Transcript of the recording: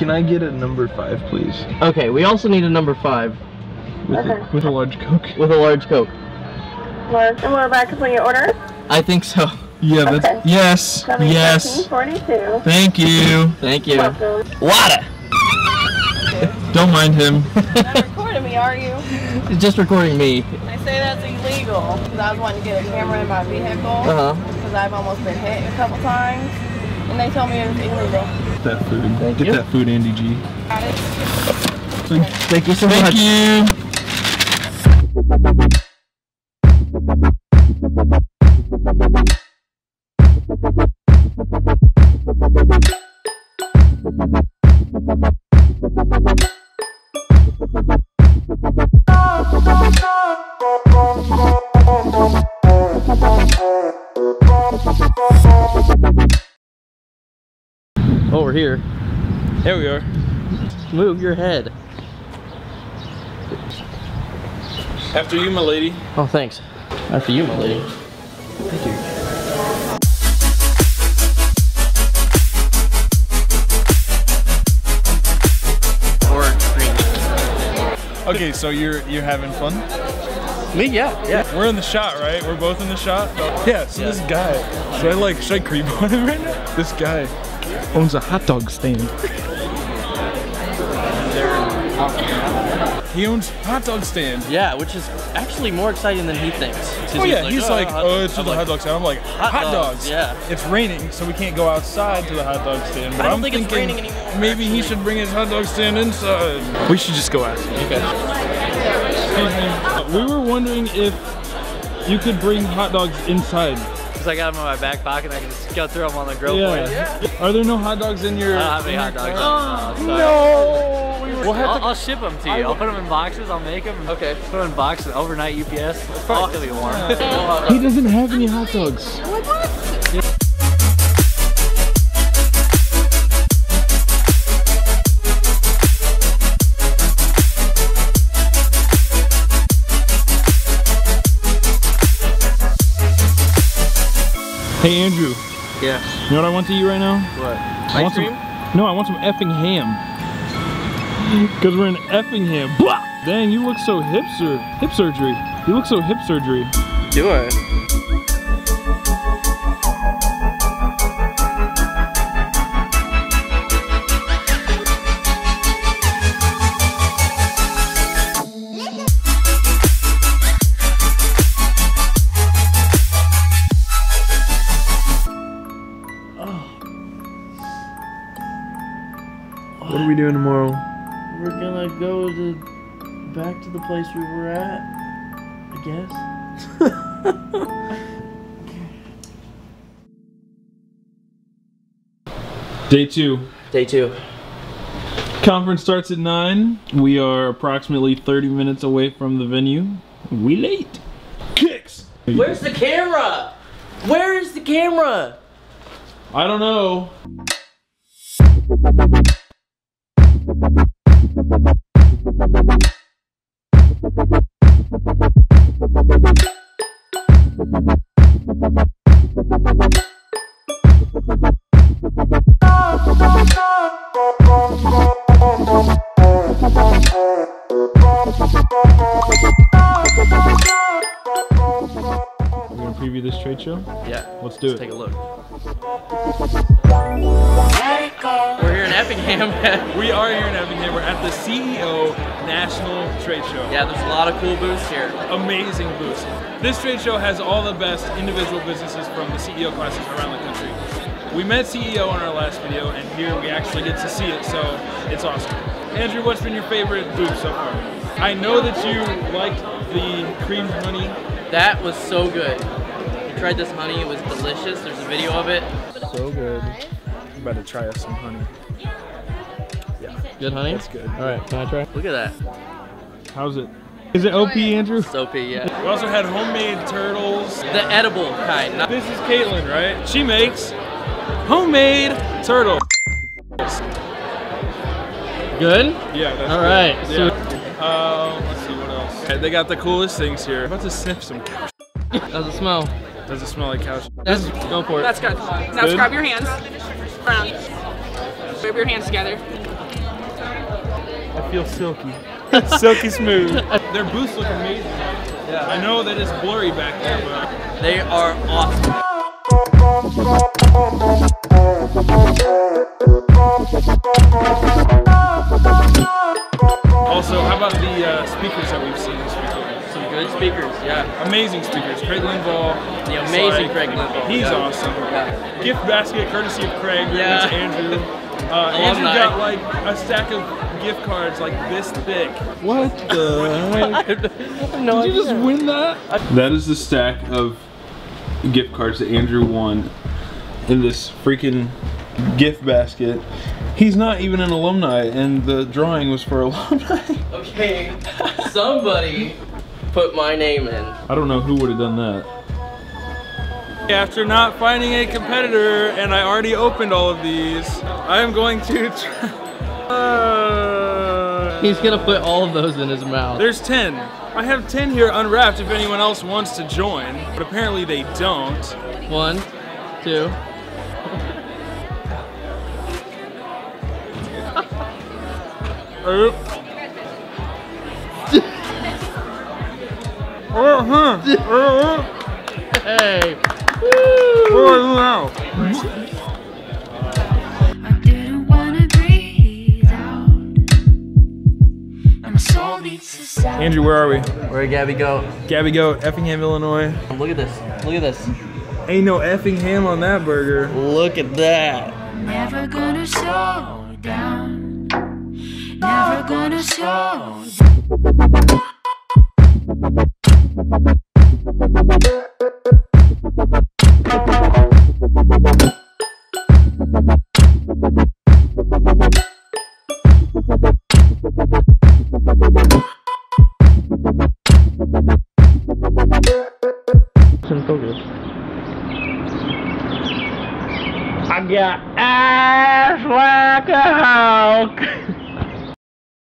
can I get a number five, please? Okay, we also need a number five With, Okay. a, with a large Coke. with a large Coke. Large, and we're about to put your order. I think so. Yeah, that's Okay. yes, yes. 1342. Thank you. Thank you. Welcome. Water! Don't mind him. not recording me, are you? It's just recording me. They say that's illegal. Because I was wanting to get a camera in my vehicle. Uh huh. Because I've almost been hit a couple times. And they told me it was illegal. Get that food. Thank Get you. that food, Andy G. Got it? Thank you so Thank much. you. Oh, we're here. Here we are. Move your head. After you, my lady. Oh, thanks. After you, my lady. Thank you. Or green. Okay, so you're you're having fun? Me, yeah, yeah. We're in the shot, right? We're both in the shot. Yeah. So this guy, should I like should I creep on him right now? This guy owns a hot dog stand. He owns hot dog stand. Yeah, which is actually more exciting than he thinks. Oh yeah, he's oh, like, hot oh, dog." it's to the like, hot dog stand. I'm like, hot, hot dogs, dogs. yeah. It's raining, so we can't go outside to the hot dog stand. But I don't am think it's thinking raining anymore, Maybe he should bring his hot dog stand inside. We should just go ask. him. Okay. Excuse me. We were wondering if you could bring hot dogs inside. Because I got them in my back pocket and I can just go through them on the grill for you. Yeah. Are there no hot dogs in your? I don't have any hot dogs. Oh, no. no. We'll have I'll, to. I'll ship them to you. I'll put them in boxes. I'll make them. Okay. Put them in boxes. Overnight UPS. It's probably still be warm. He doesn't have any hot dogs. Hey Andrew, Yeah. you know what I want to eat right now? What? I want Ice cream? Some, no, I want some effing ham. Cause we're in Effingham. Blah! Dang, you look so hipster. Hip surgery. You look so hip surgery. Do I? What are we doing tomorrow? We're gonna go to back to the place we were at. I guess. Day two. Day two. Conference starts at 9. We are approximately 30 minutes away from the venue. We late. Kicks! Where's the camera? Where is the camera? I don't know. We're preview this trade show. Yeah. Let's do Take it. Take a look. We're here in Effingham. We are here in Effingham. We're at the CEO National Trade Show. yeah, there's a lot of cool booths here. amazing booths. This trade show has all the best individual businesses from the CEO classes around the country. We met CEO in our last video, and here we actually get to see it, so it's awesome. Andrew, what's been your favorite booth so far? I know that you liked the cream honey. That was so good. We tried this honey. It was delicious. There's a video of it. So good. I'm about to try us some honey. Yeah. Good honey? That's good. All right, can I try? Look at that. How's it? Is it OP, Andrew? Soapy, yeah. We also had homemade turtles. The edible kind. Not This is Caitlin, right? She makes homemade turtles. good? Yeah, that's All good. right, so- Yeah. Um, let's see what else. Okay, they got the coolest things here. I'm about to sniff some. How's it smell? Does it smell like couch? That's, go for it. That's good. Now Good? scrub your hands. Around. Rub your hands together. I feel silky. Silky smooth. Their boots look amazing. Yeah. I know that it's blurry back there, but They are awesome. also, how about the uh, speakers good speakers, yeah. Amazing speakers. Craig Lindvahl. The amazing like- Craig Lindvahl, He's yeah. awesome. Yeah. Gift basket courtesy of Craig. Yeah. Yeah. Andrew. Uh, Andrew Alumni. got like a stack of gift cards like this thick. What the heck? no Did you just win that? That is the stack of gift cards that Andrew won in this freaking gift basket. He's not even an alumni, and the drawing was for alumni. Okay, somebody put my name in. I don't know who would have done that. After not finding a competitor, and I already opened all of these, I am going to try. Uh, He's gonna put all of those in his mouth. there's 10. I have 10 here unwrapped if anyone else wants to join, but apparently they don't. One, two. Uh, uh-huh. Uh-huh. Hey. Oh, I didn't wanna breathe out. And my soul needs. Andrew, where are we? Where Gabby go? Gabby Goat, Effingham, Illinois. Look at this. Look at this. Ain't no Effingham on that burger. Look at that. Never gonna slow down. Never gonna slow I got ass like a hawk.